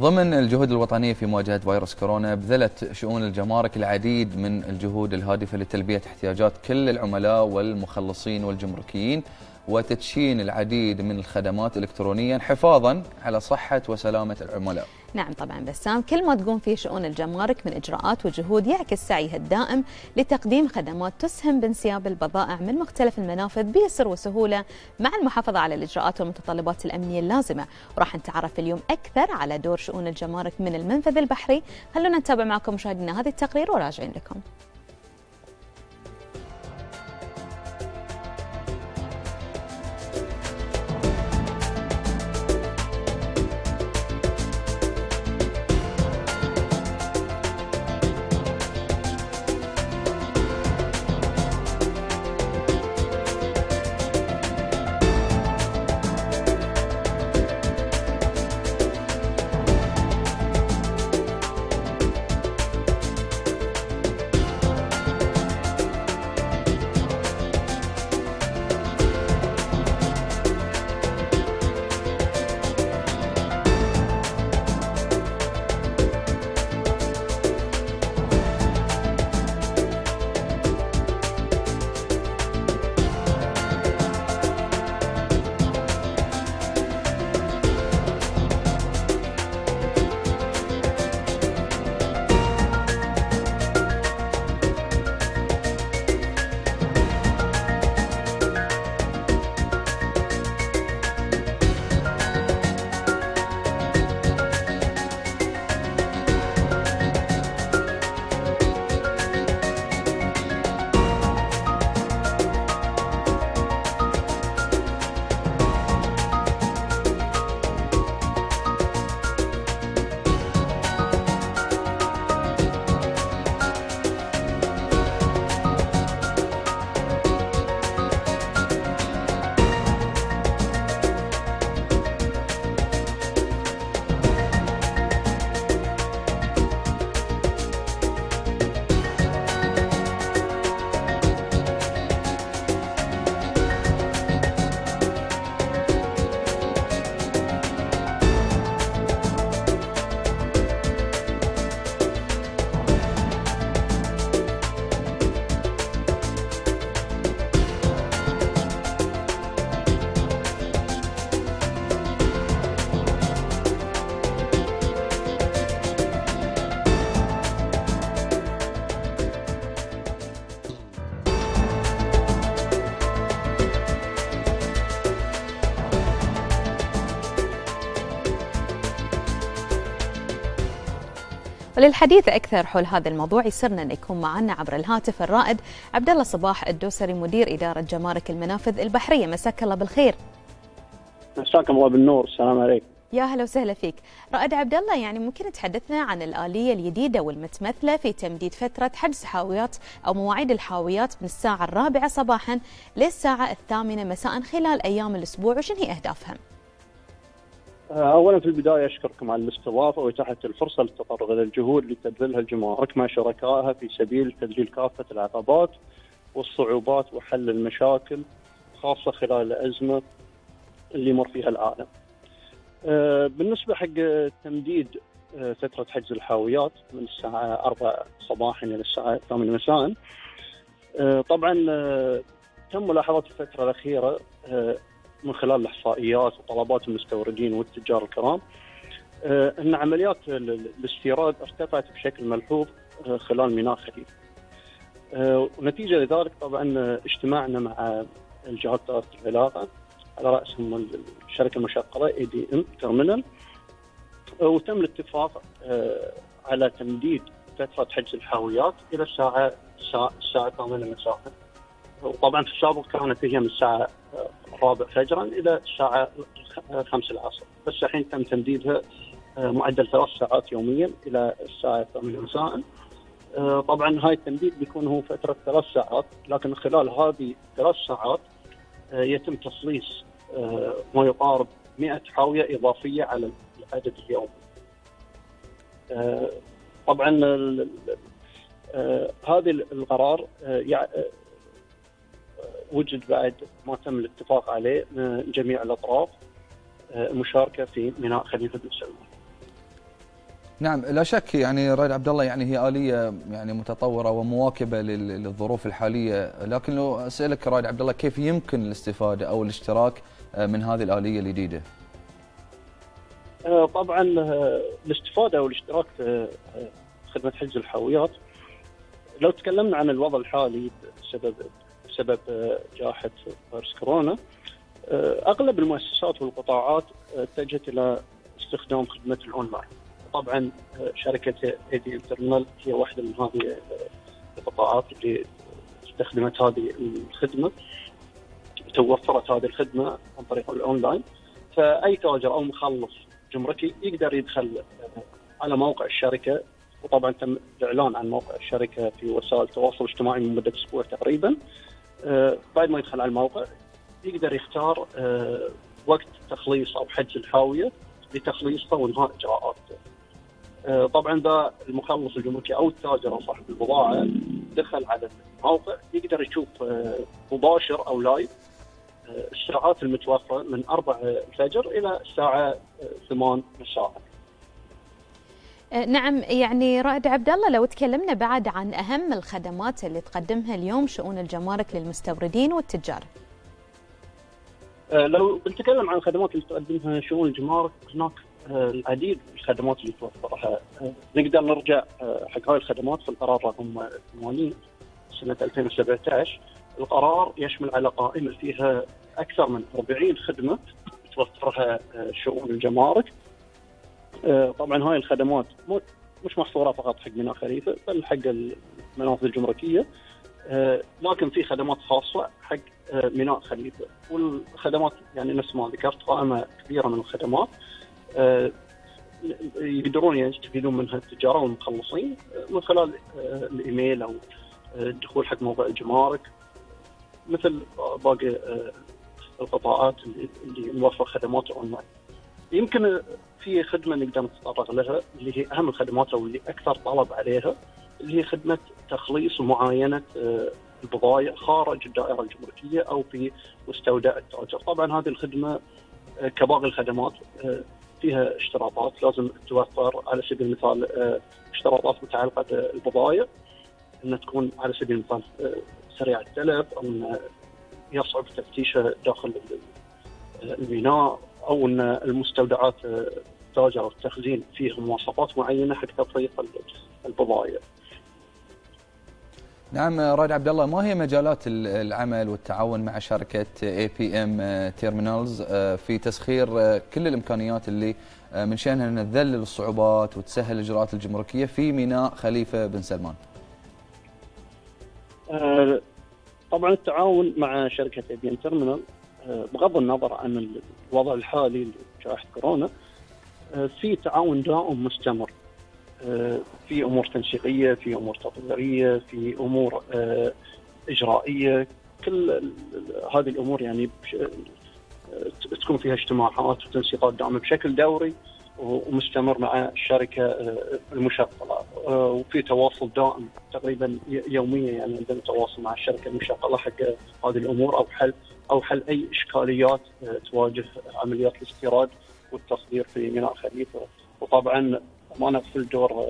ضمن الجهود الوطنية في مواجهة فيروس كورونا بذلت شؤون الجمارك العديد من الجهود الهادفة لتلبية احتياجات كل العملاء والمخلصين والجمركيين وتدشين العديد من الخدمات إلكترونيا حفاظا على صحة وسلامة العملاء. نعم طبعا بسام. كل ما تقوم فيه شؤون الجمارك من إجراءات وجهود يعكس سعيها الدائم لتقديم خدمات تسهم بانسياب البضائع من مختلف المنافذ بيسر وسهولة مع المحافظة على الإجراءات والمتطلبات الأمنية اللازمة. وراح نتعرف اليوم أكثر على دور شؤون الجمارك من المنفذ البحري. خلونا نتابع معكم مشاهدينا هذه التقرير وراجعين لكم. وللحديث أكثر حول هذا الموضوع يسرنا أن يكون معنا عبر الهاتف الرائد عبد الله صباح الدوسري مدير إدارة جمارك المنافذ البحرية مساك الله بالخير. مساكم الله بالنور السلام عليكم. يا هلا وسهلا فيك. رائد عبد الله يعني ممكن تحدثنا عن الآلية الجديدة والمتمثلة في تمديد فترة حجز حاويات أو مواعيد الحاويات من الساعة الرابعة صباحا للساعة الثامنة مساء خلال أيام الأسبوع وشنو هي أهدافها؟ اولا في البداية أشكركم على الاستضافة وإتاحة الفرصة للتطرق إلى الجهود اللي تبذلها الجمارك مع شركائها في سبيل تذليل كافة العقبات والصعوبات وحل المشاكل خاصة خلال الأزمة اللي يمر فيها العالم. بالنسبة حق تمديد فترة حجز الحاويات من الساعة 4 صباحا إلى الساعة 8 مساء طبعا تم ملاحظة الفترة الأخيرة من خلال الإحصائيات وطلبات المستوردين والتجار الكرام أن عمليات الاستيراد ارتفعت بشكل ملحوظ خلال ميناء خليل. ونتيجة لذلك طبعا اجتماعنا مع الجهات ذات العلاقة على رأسهم الشركة المشغلة اي دي ام ترمينال وتم الاتفاق على تمديد فترة حجز الحاويات إلى الساعة الساعة 8 مساء. وطبعا في السابق كانت هي من الساعة الرابع فجرا إلى الساعة 5 العصر بس الحين تم تمديدها معدل ثلاث ساعات يوميا إلى الساعة 8 مساء طبعا هاي التمديد بيكون هو فترة ثلاث ساعات لكن خلال هذه ثلاث ساعات يتم تخليص ما يقارب 100 حاوية إضافية على العدد اليومي. طبعا هذا القرار وجد بعد ما تم الاتفاق عليه من جميع الأطراف المشاركه في ميناء خليفة بن سلمان. نعم لا شك يعني رائد عبد الله يعني هي آلية يعني متطورة ومواكبة للظروف الحالية لكن لو أسألك رائد عبد الله كيف يمكن الاستفادة أو الاشتراك من هذه الآلية الجديدة؟ آه، طبعا آه، الاستفادة والاشتراك في آه، خدمة حجز الحاويات لو تكلمنا عن الوضع الحالي بسبب بسبب جائحة فيروس كورونا. أغلب المؤسسات والقطاعات اتجهت إلى استخدام خدمة الأونلاين. طبعا شركة APM Terminals هي واحدة من هذه القطاعات اللي استخدمت هذه الخدمة توفرت هذه الخدمة عن طريق الأونلاين. فأي تاجر أو مخلص جمركي يقدر يدخل على موقع الشركة. وطبعا تم الإعلان عن موقع الشركة في وسائل التواصل الاجتماعي من مدة أسبوع تقريبا. آه، بعد ما يدخل على الموقع يقدر يختار آه، وقت تخليص أو حجز الحاوية لتخليصه وإنهاء إجراءاته. آه، طبعا ذا المخلص الجمركي أو التاجر أو صاحب البضاعة دخل على الموقع يقدر يشوف مباشر أو لايف الساعات المتوفرة من 4 الفجر إلى الساعة 8 مساء. أه، نعم يعني رائد عبد الله لو تكلمنا بعد عن أهم الخدمات اللي تقدمها اليوم شؤون الجمارك للمستوردين والتجار. أه، لو بنتكلم عن الخدمات اللي تقدمها شؤون الجمارك هناك أه، العديد من الخدمات اللي توفرها نقدر نرجع حق هاي الخدمات في القرار رقم 80 سنة 2017 القرار يشمل على قائمة فيها أكثر من 40 خدمة توفرها شؤون الجمارك. آه، طبعا هاي الخدمات مش محصورة فقط حق ميناء خليفه بل حق المنافذ الجمركية. آه، لكن في خدمات خاصة حق ميناء خليفة والخدمات يعني نفس ما ذكرت قائمة كبيرة من الخدمات يقدرون يستفيدون منها التجار والمخلصين من خلال الإيميل أو الدخول حق موقع الجمارك مثل باقي آه، القطاعات اللي نوفر خدمات أونلاين. يمكن في خدمة نقدر نتطرق لها اللي هي أهم الخدمات أو اللي أكثر طلب عليها اللي هي خدمة تخليص ومعاينه آه، البضائع خارج الدائرة الجمركيه أو في مستودع التاجر، طبعا هذه الخدمة آه، كباقي الخدمات فيها اشتراطات لازم توفر على سبيل المثال اشتراطات متعلقة بالبضائع إنها تكون على سبيل المثال سريع التلف أو يصعب تفتيشه داخل الميناء أو أن المستودعات التاجر أو التخزين فيها مواصفات معينة حق تفريق البضائع. نعم رائد عبد الله ما هي مجالات العمل والتعاون مع شركة APM Terminals في تسخير آه، كل الإمكانيات اللي آه، من شأنها أن تذلل الصعوبات وتسهل الاجراءات الجمركية في ميناء خليفة بن سلمان؟ آه، طبعا التعاون مع شركة ابيان تيرمينال آه، بغض النظر عن الوضع الحالي لجائحه كورونا آه، في تعاون دائم مستمر. في أمور تنسيقية، في أمور تطويرية، في أمور إجرائية، كل هذه الأمور يعني تكون فيها اجتماعات وتنسيقات دائمة بشكل دوري ومستمر مع الشركة آه، المشغلة. آه، وفي تواصل دائم تقريبا يوميا يعني عندنا تواصل مع الشركة المشغلة حق هذه الأمور أو حل أو حل أي إشكاليات آه، تواجه عمليات الاستيراد والتصدير في ميناء خليفه وطبعا ما نغفل دور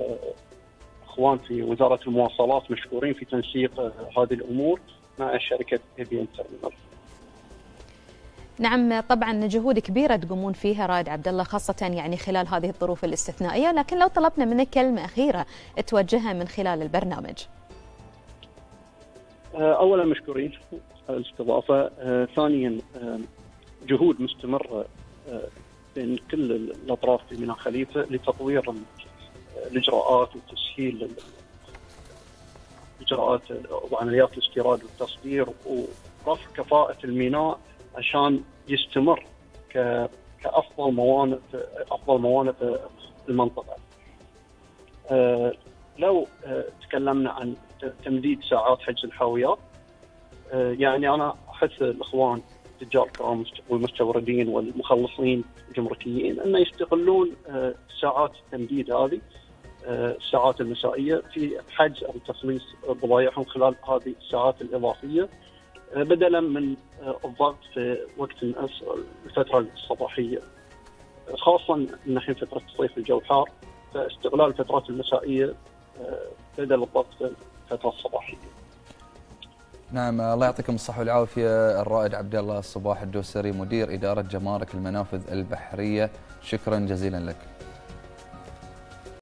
إخوان في وزارة المواصلات مشكورين في تنسيق هذه الأمور مع شركة اي بي ترمينال. نعم طبعا جهود كبيرة تقومون فيها رائد عبد الله خاصة يعني خلال هذه الظروف الاستثنائية لكن لو طلبنا منك كلمة أخيرة توجهها من خلال البرنامج. آه، اولا مشكورين الاستضافة، آه، ثانيا آه، جهود مستمرة بين كل الأطراف في ميناء خليفة لتطوير الإجراءات وتسهيل إجراءات وعمليات الاستيراد والتصدير ورفع كفاءة الميناء عشان يستمر كأفضل موانئ أفضل موانئ المنطقة. لو تكلمنا عن تمديد ساعات حجز الحاويات يعني أنا احث الإخوان التجار الكرام والمستوردين والمخلصين الجمركيين أن يستغلون أه، ساعات التمديد هذه أه، الساعات المسائيه في حجز أو تخليص بضائعهم خلال هذه الساعات الإضافية بدلا من الضغط في وقت الفترة الصباحية خاصه ان الحين فترة الصيف الجو حار استغلال الفترات المسائيه بدل الضغط الفترة الصباحية. نعم الله يعطيكم الصحة والعافية الرائد عبد الله الصباح الدوسري مدير إدارة جمارك المنافذ البحرية شكرا جزيلا لك.